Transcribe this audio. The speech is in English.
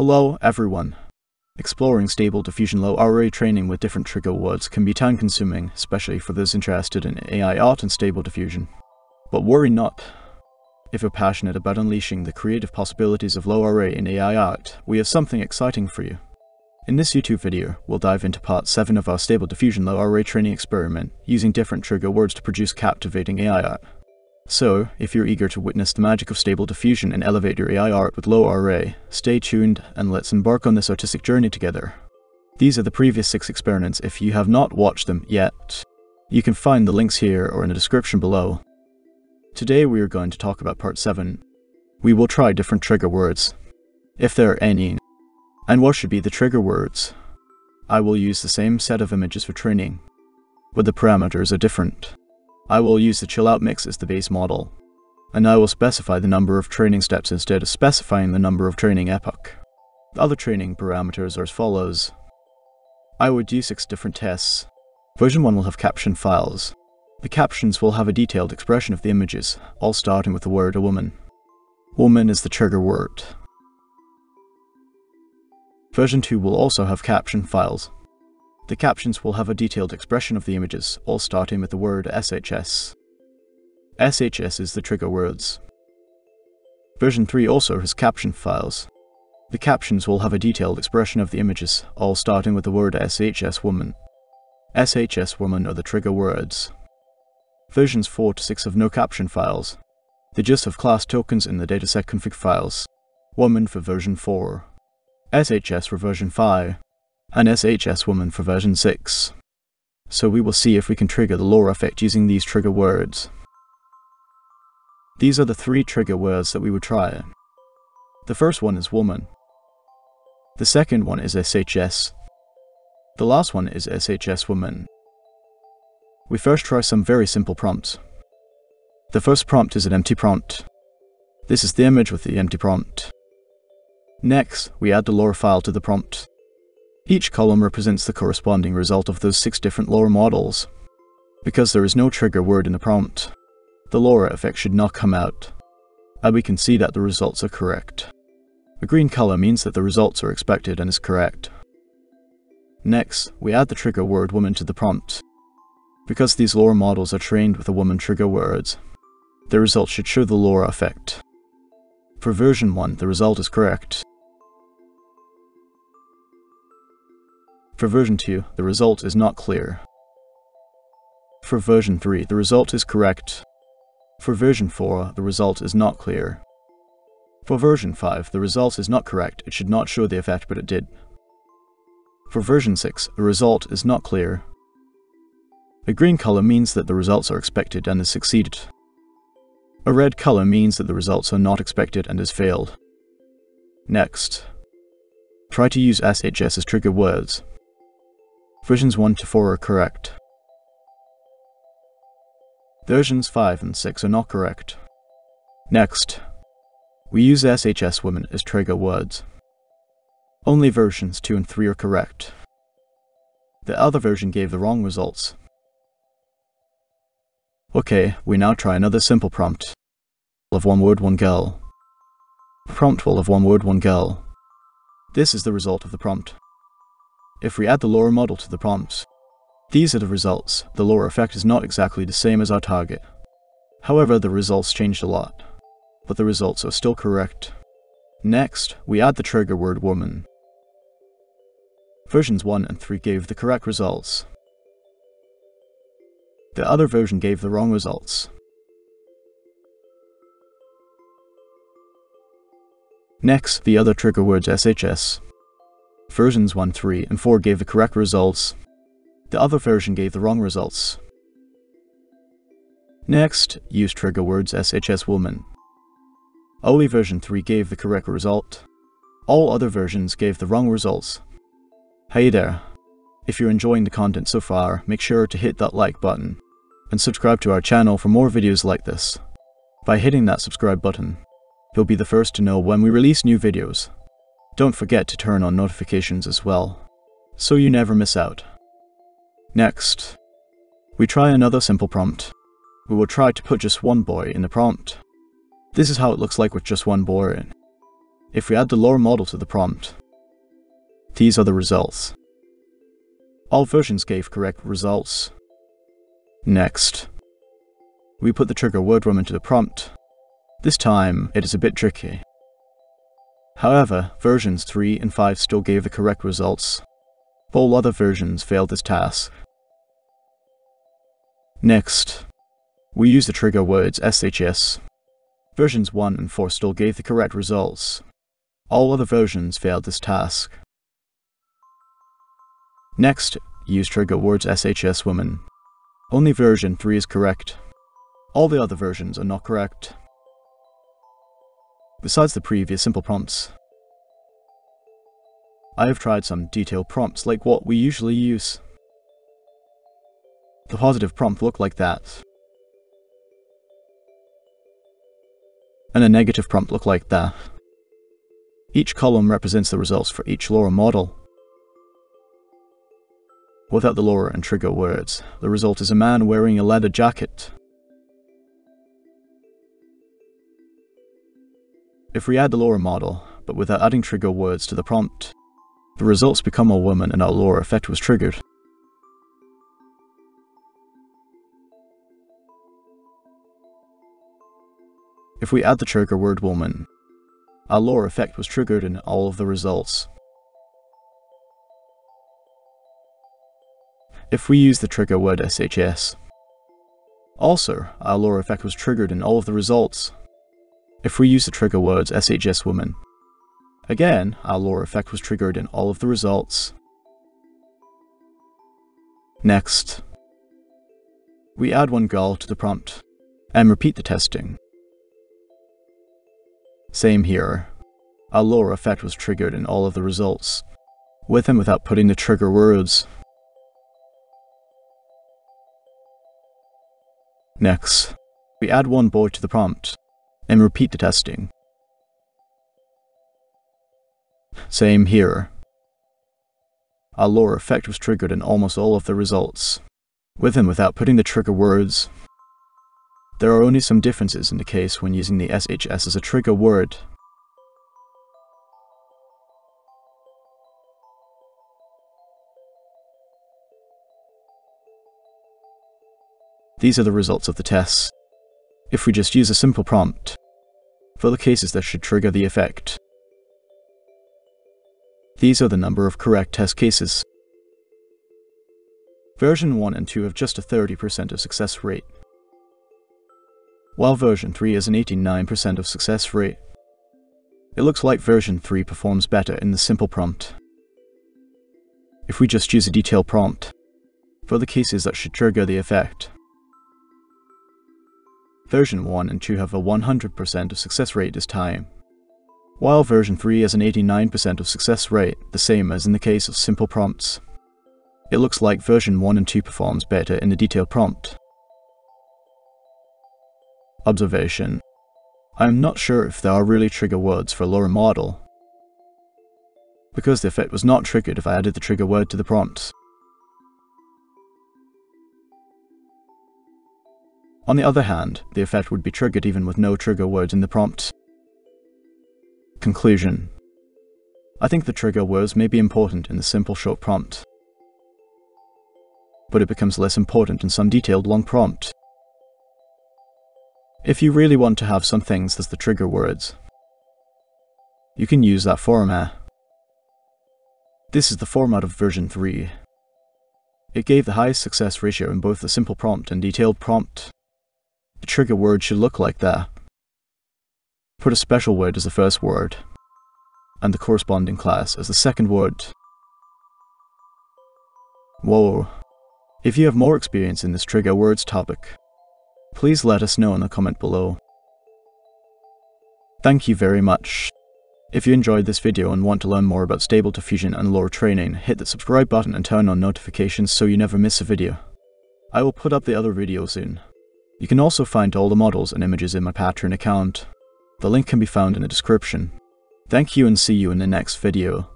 Hello, everyone. Exploring stable diffusion LoRA training with different trigger words can be time consuming, especially for those interested in AI art and stable diffusion. But worry not. If you're passionate about unleashing the creative possibilities of LoRA in AI art, we have something exciting for you. In this YouTube video, we'll dive into part 7 of our Stable Diffusion LoRA training experiment, using different trigger words to produce captivating AI art. So, if you're eager to witness the magic of Stable Diffusion and elevate your AI art with LoRA, stay tuned and let's embark on this artistic journey together. These are the previous 6 experiments if you have not watched them yet. You can find the links here or in the description below. Today we are going to talk about part 7. We will try different trigger words, if there are any, and what should be the trigger words. I will use the same set of images for training, but the parameters are different. I will use the chill out mix as the base model, and I will specify the number of training steps instead of specifying the number of training epoch. The other training parameters are as follows. I would do 6 different tests. Version 1 will have caption files, the captions will have a detailed expression of the images, all starting with the word a woman. Woman is the trigger word. Version 2 will also have caption files. The captions will have a detailed expression of the images, all starting with the word SHS. SHS is the trigger words. Version 3 also has caption files. The captions will have a detailed expression of the images, all starting with the word SHS woman. SHS woman are the trigger words. Versions 4 to 6 have no caption files. They just have class tokens in the dataset config files. Woman for version 4, SHS for version 5, and SHS woman for version 6. So we will see if we can trigger the LoRA effect using these trigger words. These are the three trigger words that we would try. The first one is woman. The second one is SHS. The last one is SHS woman. We first try some very simple prompts. The first prompt is an empty prompt. This is the image with the empty prompt. Next, we add the LoRA file to the prompt. Each column represents the corresponding result of those six different LoRA models. Because there is no trigger word in the prompt, the LoRA effect should not come out, and we can see that the results are correct. A green color means that the results are expected and is correct. Next, we add the trigger word woman to the prompt. Because these LoRA models are trained with the woman trigger words, the result should show the LoRA effect. For version 1, the result is correct. For version 2, the result is not clear. For version 3, the result is correct. For version 4, the result is not clear. For version 5, the result is not correct, it should not show the effect but it did. For version 6, the result is not clear, a green color means that the results are expected and has succeeded. A red color means that the results are not expected and has failed. Next, try to use SHS as trigger words. Versions 1 to 4 are correct. Versions 5 and 6 are not correct. Next, we use SHS women as trigger words. Only versions 2 and 3 are correct. The other version gave the wrong results, Okay, we now try another simple prompt. Of one word, one girl. Prompt will of one word, one girl. This is the result of the prompt. If we add the LoRA model to the prompts, these are the results. The LoRA effect is not exactly the same as our target. However, the results changed a lot, but the results are still correct. Next, we add the trigger word woman. Versions 1 and 3 gave the correct results, the other version gave the wrong results. Next, the other trigger words SHS. Versions 1, 3, and 4 gave the correct results. The other version gave the wrong results. Next, use trigger words SHS woman. Only version 3 gave the correct result. All other versions gave the wrong results. Hey there, if you're enjoying the content so far, make sure to hit that like button and subscribe to our channel for more videos like this. By hitting that subscribe button, you'll be the first to know when we release new videos. Don't forget to turn on notifications as well, so you never miss out. Next, we try another simple prompt. We will try to put just one boy in the prompt. This is how it looks like with just one boy. In. If we add the LoRA model to the prompt, these are the results. All versions gave correct results. Next, we put the trigger word room into the prompt. This time, it is a bit tricky. However, versions 3 and 5 still gave the correct results. All other versions failed this task. Next, we use the trigger words SHS. Versions 1 and 4 still gave the correct results. All other versions failed this task. Next, use trigger words SHS woman. Only version 3 is correct. All the other versions are not correct. Besides the previous simple prompts, I have tried some detailed prompts like what we usually use. The positive prompt looked like that. And a negative prompt looked like that. Each column represents the results for each LoRa model. Without the LoRa and trigger words, the result is a man wearing a leather jacket. If we add the LoRa model, but without adding trigger words to the prompt, the results become a woman and our LoRa effect was triggered. If we add the trigger word woman, our LoRa effect was triggered in all of the results. If we use the trigger word SHS, also, our LoRa effect was triggered in all of the results. If we use the trigger words SHS woman, again, our LoRa effect was triggered in all of the results. Next, we add one girl to the prompt and repeat the testing. Same here. Our LoRa effect was triggered in all of the results, with and without putting the trigger words. Next, we add one boy to the prompt, and repeat the testing. Same here. Our LoRa effect was triggered in almost all of the results, with and without putting the trigger words. There are only some differences in the case when using the SHS as a trigger word. These are the results of the tests. If we just use a simple prompt, for the cases that should trigger the effect. These are the number of correct test cases. Version 1 and 2 have just a 30% of success rate while version 3 has an 89% of success rate. It looks like version 3 performs better in the simple prompt. If we just use a detailed prompt, for the cases that should trigger the effect. Version 1 and 2 have a 100% of success rate this time, while version 3 has an 89% of success rate, the same as in the case of simple prompts. It looks like version 1 and 2 performs better in the detailed prompt. Observation. I am not sure if there are really trigger words for LoRa model, because the effect was not triggered if I added the trigger word to the prompt. On the other hand, the effect would be triggered even with no trigger words in the prompt. Conclusion. I think the trigger words may be important in the simple short prompt, but it becomes less important in some detailed long prompt. If you really want to have some things as the trigger words, you can use that format. This is the format of version 3. It gave the highest success ratio in both the simple prompt and detailed prompt. The trigger word should look like that. Put a special word as the first word, and the corresponding class as the second word. Whoa. If you have more experience in this trigger words topic, Please let us know in the comment below. Thank you very much. If you enjoyed this video and want to learn more about Stable Diffusion and LoRa training, hit the subscribe button and turn on notifications so you never miss a video. I will put up the other video soon. You can also find all the models and images in my Patreon account. The link can be found in the description. Thank you and see you in the next video.